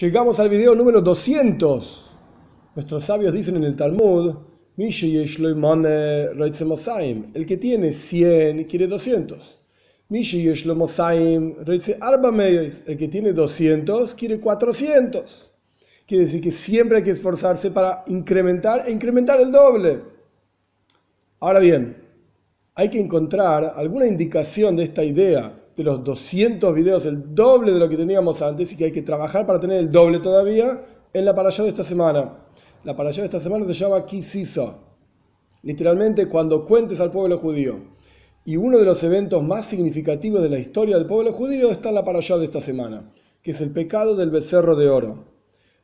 Llegamos al video número 200. Nuestros sabios dicen en el Talmud, el que tiene 100 quiere 200. El que tiene 200 quiere 400. Quiere decir que siempre hay que esforzarse para incrementar e incrementar el doble. Ahora bien, hay que encontrar alguna indicación de esta idea de los 200 videos, el doble de lo que teníamos antes y que hay que trabajar para tener el doble todavía en la para allá de esta semana. La para allá de esta semana se llama Kisisa, literalmente cuando cuentes al pueblo judío. Y uno de los eventos más significativos de la historia del pueblo judío está en la para allá de esta semana, que es el pecado del becerro de oro.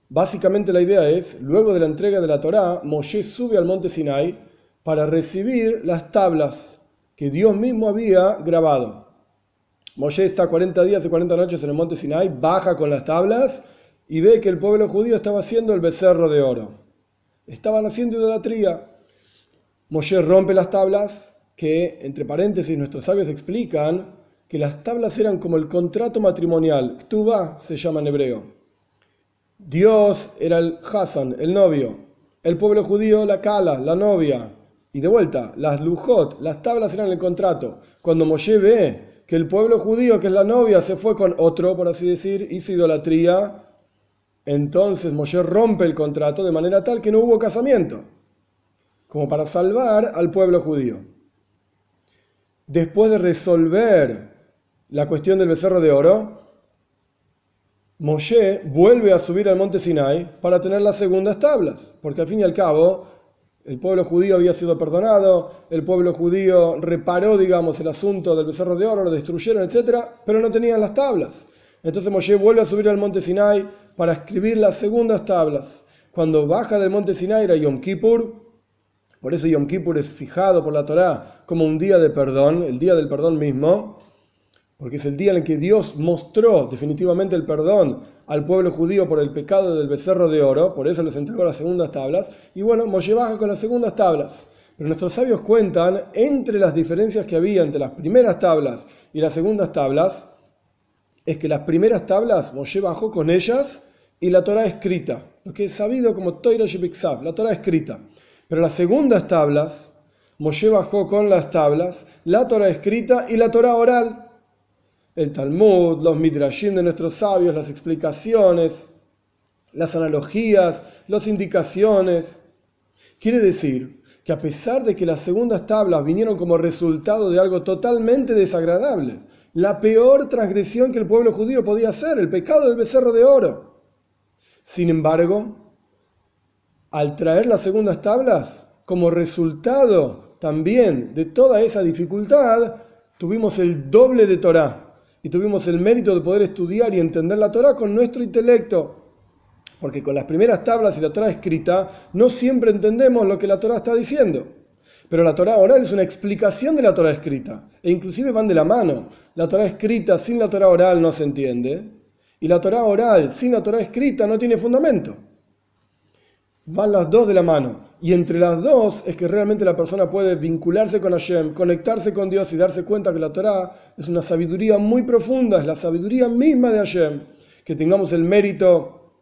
Básicamente la idea es, luego de la entrega de la Torá, Moshe sube al monte Sinai para recibir las tablas que Dios mismo había grabado. Moshe está 40 días y 40 noches en el monte Sinai, baja con las tablas y ve que el pueblo judío estaba haciendo el becerro de oro. Estaban haciendo idolatría. Moshe rompe las tablas, que entre paréntesis nuestros sabios explican que las tablas eran como el contrato matrimonial. Ktuba se llama en hebreo. Dios era el Hassan, el novio. El pueblo judío, la Kala, la novia. Y de vuelta, las Lujot, las tablas eran el contrato. Cuando Moshe ve que el pueblo judío, que es la novia, se fue con otro, por así decir, hizo idolatría, entonces Moshe rompe el contrato de manera tal que no hubo casamiento, como para salvar al pueblo judío. Después de resolver la cuestión del becerro de oro, Moshe vuelve a subir al monte Sinai para tener las segundas tablas, porque al fin y al cabo el pueblo judío había sido perdonado, el pueblo judío reparó, digamos, el asunto del becerro de oro, lo destruyeron, etc., pero no tenían las tablas. Entonces Moshe vuelve a subir al monte Sinai para escribir las segundas tablas. Cuando baja del monte Sinai era Yom Kippur, por eso Yom Kippur es fijado por la Torá como un día de perdón, el día del perdón mismo porque es el día en el que Dios mostró definitivamente el perdón al pueblo judío por el pecado del becerro de oro, por eso les entregó las segundas tablas, y bueno, Moshe baja con las segundas tablas. Pero nuestros sabios cuentan entre las diferencias que había entre las primeras tablas y las segundas tablas, es que las primeras tablas Moshe bajó con ellas y la Torah escrita, lo que es sabido como Toira Shebiksav, la Torah escrita. Pero las segundas tablas, Moshe bajó con las tablas, la Torah escrita y la Torah oral, el Talmud, los midrashim de nuestros sabios, las explicaciones, las analogías, las indicaciones. Quiere decir que a pesar de que las segundas tablas vinieron como resultado de algo totalmente desagradable, la peor transgresión que el pueblo judío podía hacer, el pecado del becerro de oro. Sin embargo, al traer las segundas tablas, como resultado también de toda esa dificultad, tuvimos el doble de Torah y tuvimos el mérito de poder estudiar y entender la Torah con nuestro intelecto. Porque con las primeras tablas y la Torah escrita no siempre entendemos lo que la Torah está diciendo. Pero la Torah oral es una explicación de la Torah escrita. E inclusive van de la mano. La Torah escrita sin la Torah oral no se entiende. Y la Torah oral sin la Torah escrita no tiene fundamento. Van las dos de la mano. Y entre las dos es que realmente la persona puede vincularse con Hashem, conectarse con Dios y darse cuenta que la Torah es una sabiduría muy profunda, es la sabiduría misma de Hashem. Que tengamos el mérito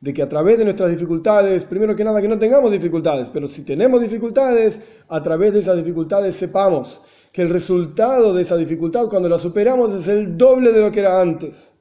de que a través de nuestras dificultades, primero que nada que no tengamos dificultades, pero si tenemos dificultades, a través de esas dificultades sepamos que el resultado de esa dificultad cuando la superamos es el doble de lo que era antes.